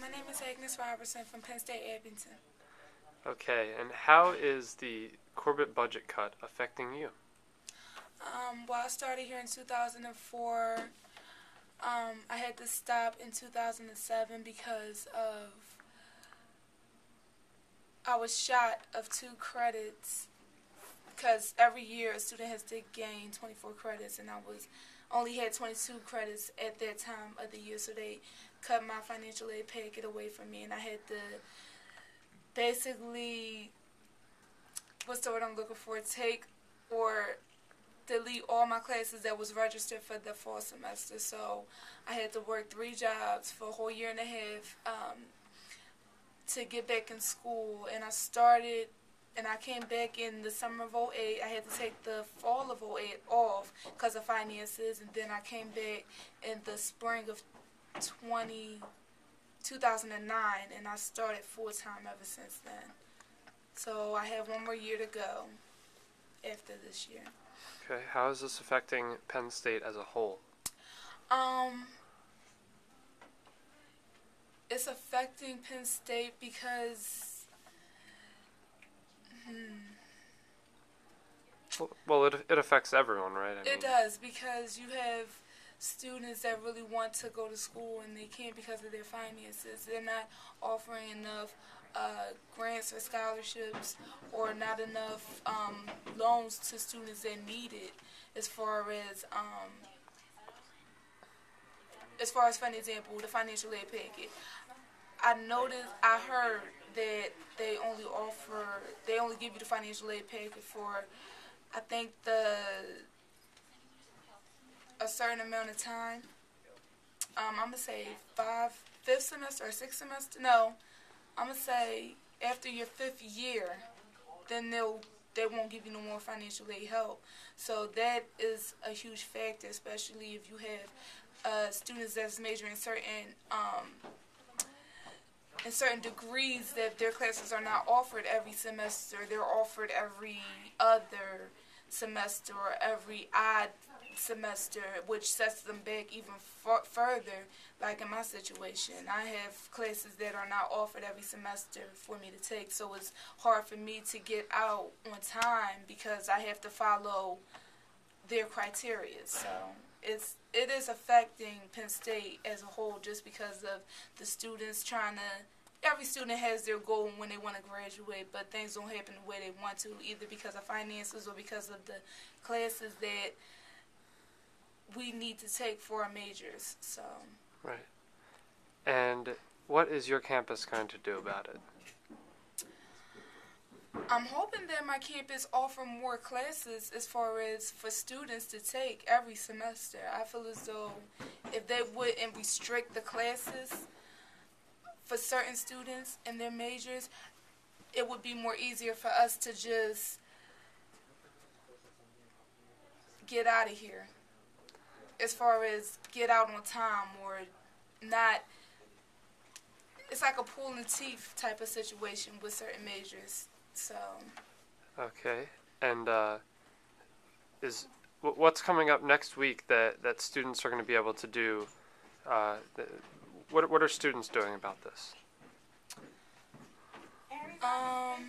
my name is Agnes Robertson from Penn State Abington. Okay, and how is the Corbett budget cut affecting you? Um, well, I started here in 2004. Um, I had to stop in 2007 because of I was shot of two credits because every year a student has to gain 24 credits, and I was only had 22 credits at that time of the year, so they cut my financial aid packet away from me, and I had to basically what's the word I'm looking for? Take or delete all my classes that was registered for the fall semester. So I had to work three jobs for a whole year and a half um, to get back in school. And I started, and I came back in the summer of 08. I had to take the fall of 08 off because of finances. And then I came back in the spring of 20, 2009, and I started full time ever since then. So I have one more year to go after this year. Okay, how is this affecting Penn State as a whole? Um, it's affecting Penn State because, Well- Well, it, it affects everyone, right? I it does because you have students that really want to go to school and they can't because of their finances. They're not offering enough uh, grants or scholarships or not enough um, loans to students that need it as far as um, as far as for an example the financial aid packet i noticed i heard that they only offer they only give you the financial aid packet for i think the a certain amount of time um, i'm gonna say five fifth semester or sixth semester no I'm gonna say after your fifth year, then they'll they won't give you no more financial aid help. So that is a huge factor, especially if you have uh, students that's majoring in certain um, in certain degrees that their classes are not offered every semester. They're offered every other semester or every odd semester, which sets them back even further. Like in my situation, I have classes that are not offered every semester for me to take, so it's hard for me to get out on time because I have to follow their criteria. So it's it is affecting Penn State as a whole just because of the students trying to every student has their goal when they want to graduate, but things don't happen the way they want to, either because of finances or because of the classes that we need to take for our majors. So, Right. And what is your campus going to do about it? I'm hoping that my campus offer more classes as far as for students to take every semester. I feel as though if they wouldn't restrict the classes for certain students and their majors, it would be more easier for us to just get out of here. As far as get out on time or not, it's like a pulling teeth type of situation with certain majors. So, Okay. And uh, is what's coming up next week that, that students are going to be able to do? Uh, what what are students doing about this? um,